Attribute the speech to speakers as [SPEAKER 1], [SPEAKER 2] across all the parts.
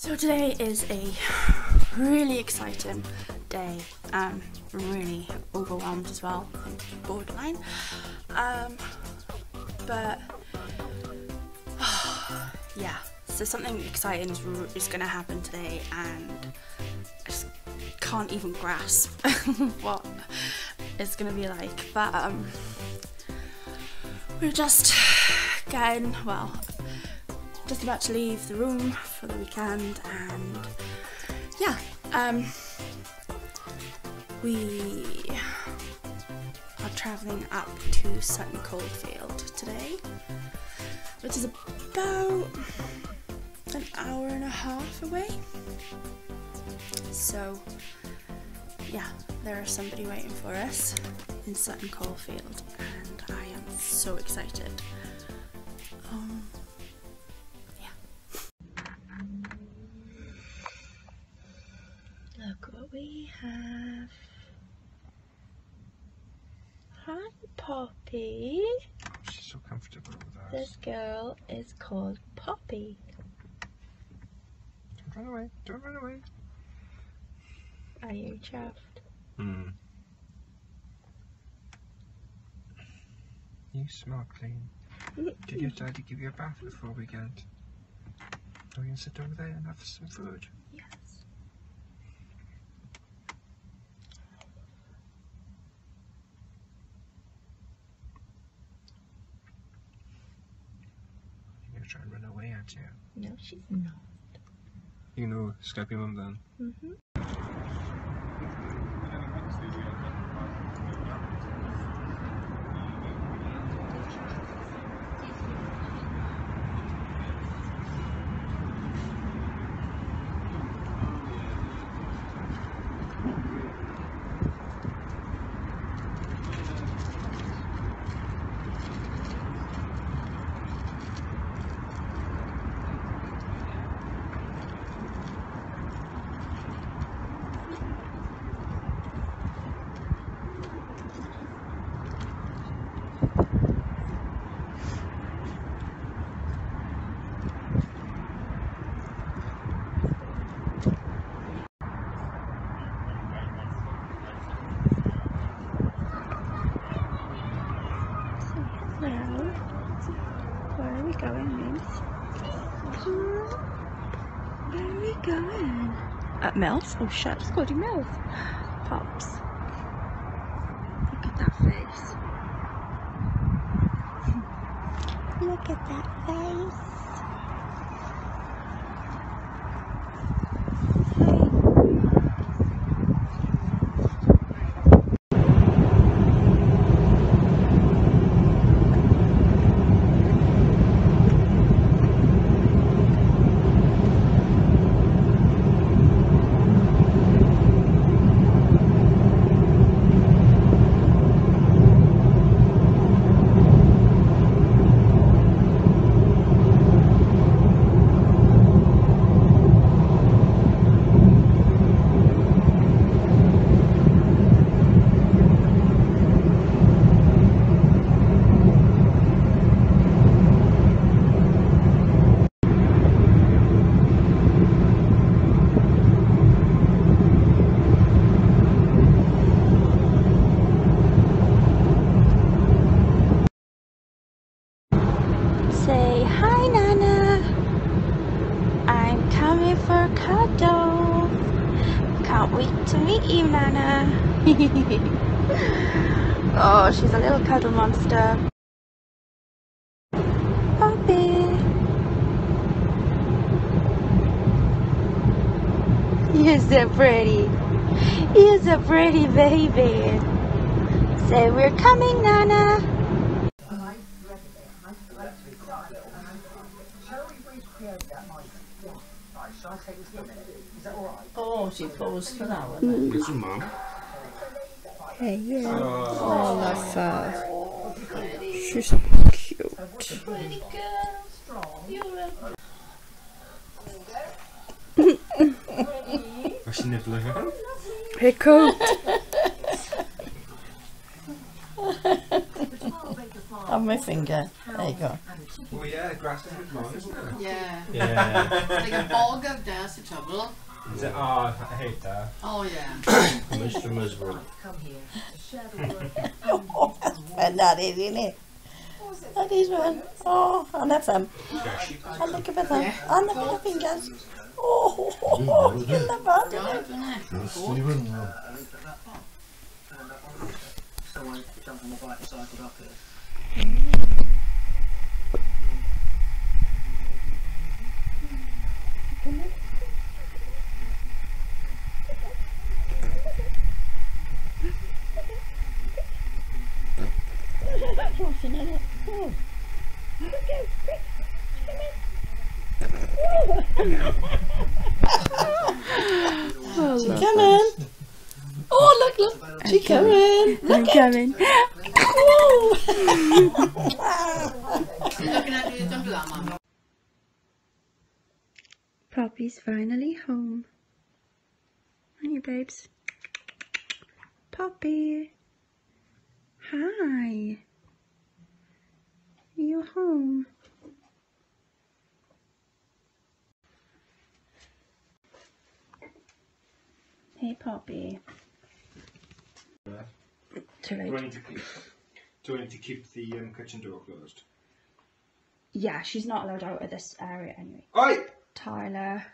[SPEAKER 1] So today is a really exciting day. Um, I'm really overwhelmed as well, borderline. Um, but yeah, so something exciting is, is going to happen today, and I just can't even grasp what it's going to be like. But um, we're just getting well just about to leave the room for the weekend and yeah um we are travelling up to Sutton Coldfield today which is about an hour and a half away. So yeah there is somebody waiting for us in Sutton Coldfield and I am so excited Poppy.
[SPEAKER 2] She's so comfortable with us.
[SPEAKER 1] This girl is called Poppy.
[SPEAKER 2] Don't run away. Don't run away.
[SPEAKER 1] Are you chuffed?
[SPEAKER 2] Hmm. You smell clean. Did your daddy give you a bath before we get? Are you gonna sit over there and have some food? And run away, aren't you?
[SPEAKER 1] No, she's not.
[SPEAKER 2] You know, Skype your then.
[SPEAKER 1] Mm-hmm. Hello. Where are we going, Mims? Where are we going? At Mills? Oh shit, it's called Mills. Pops. Look at that face. Look at that face. Say hi, Nana. I'm coming for a cuddle. Can't wait to meet you, Nana. oh, she's a little cuddle monster. Poppy. You're so pretty. You're so pretty, baby. Say we're coming, Nana.
[SPEAKER 3] Oh, she posed for that one. Mm.
[SPEAKER 2] It's your mum.
[SPEAKER 1] Hey, yeah.
[SPEAKER 2] Oh, oh
[SPEAKER 1] love her. She's so cute.
[SPEAKER 3] Pretty girl. You're
[SPEAKER 2] Was she nibbling her?
[SPEAKER 1] Hey, coat.
[SPEAKER 3] on my finger. There you go.
[SPEAKER 2] Oh yeah, grass is with mine, isn't it?
[SPEAKER 3] Yeah.
[SPEAKER 4] Yeah.
[SPEAKER 3] Like a bog of dirty trouble.
[SPEAKER 4] Is it? Oh, I hate that.
[SPEAKER 3] Oh yeah.
[SPEAKER 4] Mr. Miserable.
[SPEAKER 5] And that is, isn't it? That is one. Oh, and that's him. And look at them.
[SPEAKER 3] Yeah.
[SPEAKER 5] And the little fingers. Oh, oh, in the bum.
[SPEAKER 3] Don't it?
[SPEAKER 6] Stephen,
[SPEAKER 7] Someone jumped on the bike and cycled up it.
[SPEAKER 5] She coming. Oh, look, look. She coming.
[SPEAKER 1] I'm coming.
[SPEAKER 5] Oh.
[SPEAKER 3] Looking at you, don't do that, Mum.
[SPEAKER 1] Poppy's finally home. You, babes? Poppy. Hi. You home? Hey, Poppy. Too
[SPEAKER 2] Do I
[SPEAKER 1] late.
[SPEAKER 2] need to keep, do I need to keep the um, kitchen door closed?
[SPEAKER 1] Yeah, she's not allowed out of this area anyway.
[SPEAKER 2] Oi!
[SPEAKER 1] Tyler.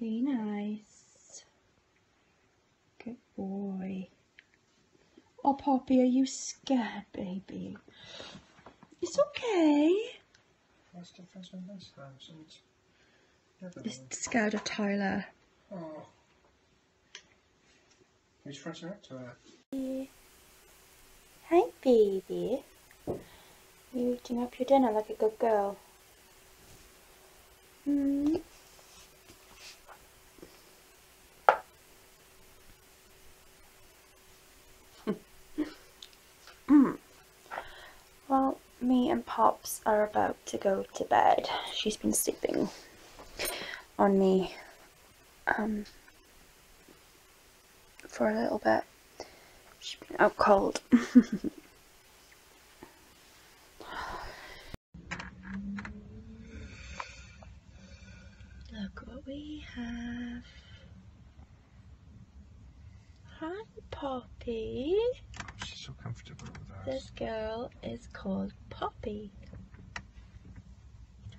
[SPEAKER 1] Be nice. Good boy. Oh, Poppy, are you scared, baby? It's okay.
[SPEAKER 2] What's the difference in this house and
[SPEAKER 1] He's scared of Tyler.
[SPEAKER 2] Oh. Who's fronting up to her?
[SPEAKER 1] Hi, baby. You eating up your dinner like a good girl? Hmm. Hmm. Well, me and Pops are about to go to bed. She's been sleeping on me um, for a little bit. She's been out cold. Look what we have. Hi, Poppy.
[SPEAKER 2] She's so comfortable with us.
[SPEAKER 1] This girl is called Poppy.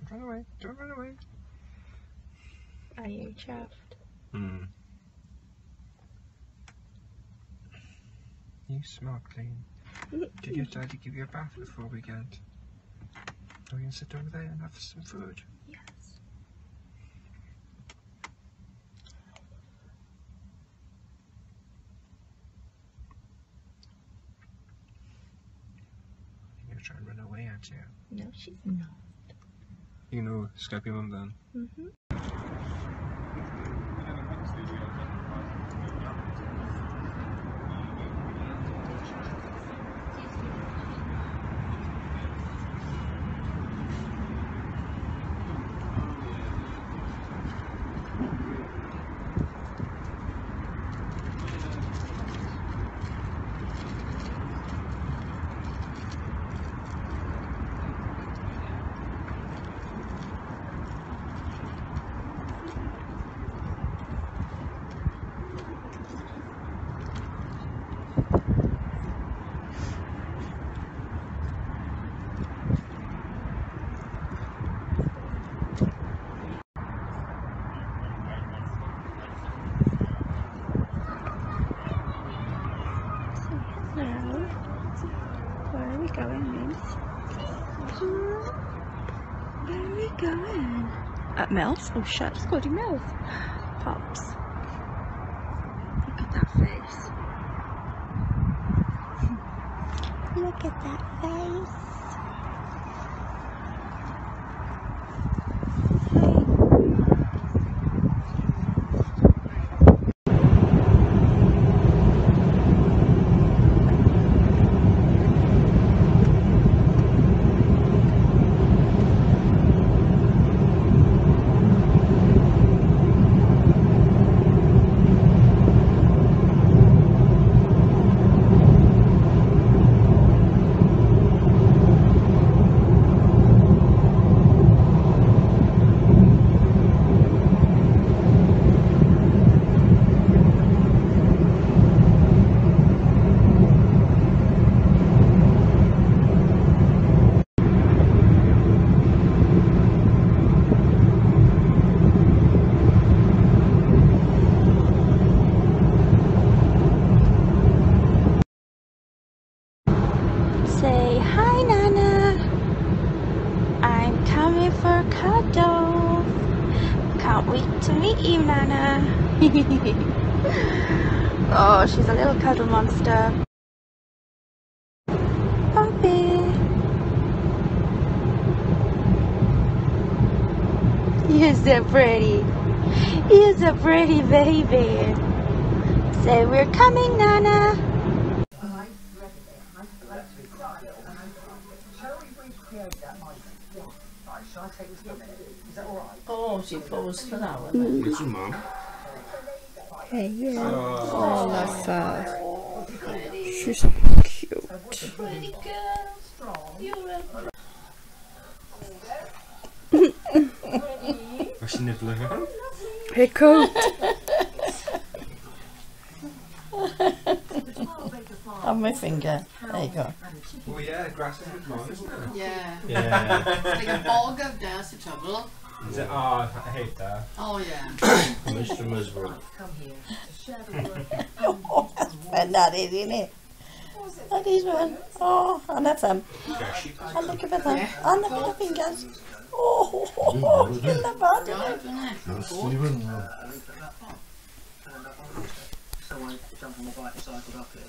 [SPEAKER 2] Don't run away. Don't run away.
[SPEAKER 1] Are you chuffed?
[SPEAKER 2] Hmm. You smell clean. Did your daddy give you a bath before we get? Are we gonna sit over there and have some food?
[SPEAKER 1] Yes.
[SPEAKER 2] You're gonna try and run away, aren't you?
[SPEAKER 1] No, she's not.
[SPEAKER 2] You know, Skype then.
[SPEAKER 1] Mm-hmm. Hello. Where are we going, Mims? Where are we going? At Mel's? Oh shit, it's called Mel's. Pops. To meet you, Nana. oh, she's a little cuddle monster. Poppy. You're so pretty. You're so pretty, baby. So we're coming, Nana.
[SPEAKER 5] Oh, she posed for that one. Mm.
[SPEAKER 2] It's your mum.
[SPEAKER 1] Hey, yeah.
[SPEAKER 4] Oh,
[SPEAKER 1] Oh, love her. She's cute.
[SPEAKER 5] Pretty girl, strong. You're a
[SPEAKER 2] Was she nibbling her?
[SPEAKER 1] Hey, coat.
[SPEAKER 5] on my finger. There you go.
[SPEAKER 2] Oh yeah, grass is good mum, isn't it?
[SPEAKER 3] Yeah.
[SPEAKER 4] yeah.
[SPEAKER 3] Like a bog of dust trouble.
[SPEAKER 4] Is it? Oh, I hate that.
[SPEAKER 3] Oh yeah.
[SPEAKER 4] Mr. Miserable.
[SPEAKER 5] Oh, that's fun, that is, isn't it? That is one. Oh, and that's um, them. And look at them. And look at the fingers. Oh, isn't that bad?
[SPEAKER 3] God, isn't it?
[SPEAKER 7] So I jumped on the bike and cycled up here.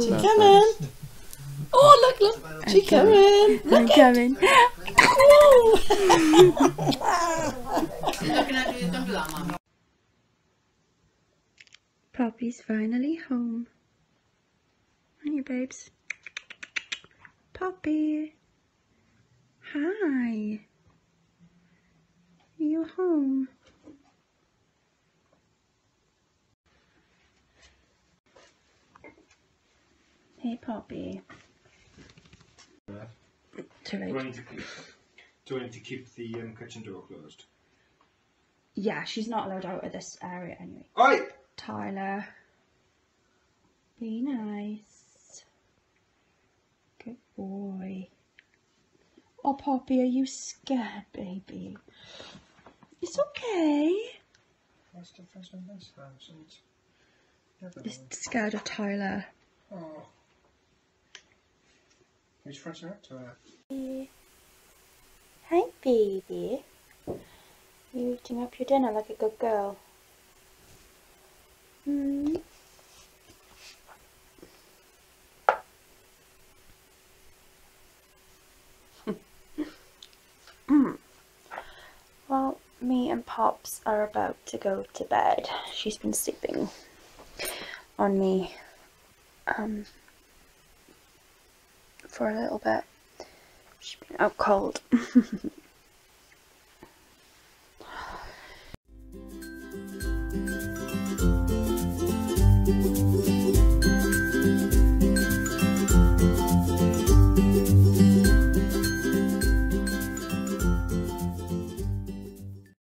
[SPEAKER 5] She coming. Oh, look, look. She coming.
[SPEAKER 1] Look I'm coming.
[SPEAKER 5] Whoa.
[SPEAKER 3] You're looking at you, don't do that, Mum.
[SPEAKER 1] Poppy's finally home. Aren't you, babes? Poppy. Hi. You home? Hey, Poppy. Too late.
[SPEAKER 2] Need to keep, do I need to keep the um, kitchen door closed?
[SPEAKER 1] Yeah, she's not allowed out of this area anyway.
[SPEAKER 2] Oi!
[SPEAKER 1] Tyler. Be nice. Good boy. Oh, Poppy, are you scared, baby? It's okay.
[SPEAKER 2] What's the difference in this then? It's
[SPEAKER 1] scared of Tyler.
[SPEAKER 2] Oh. He's fretting up to her.
[SPEAKER 1] Hi, baby. You eating up your dinner like a good girl? Hmm. well, me and Pops are about to go to bed. She's been sleeping on me um, for a little bit. She's been out cold.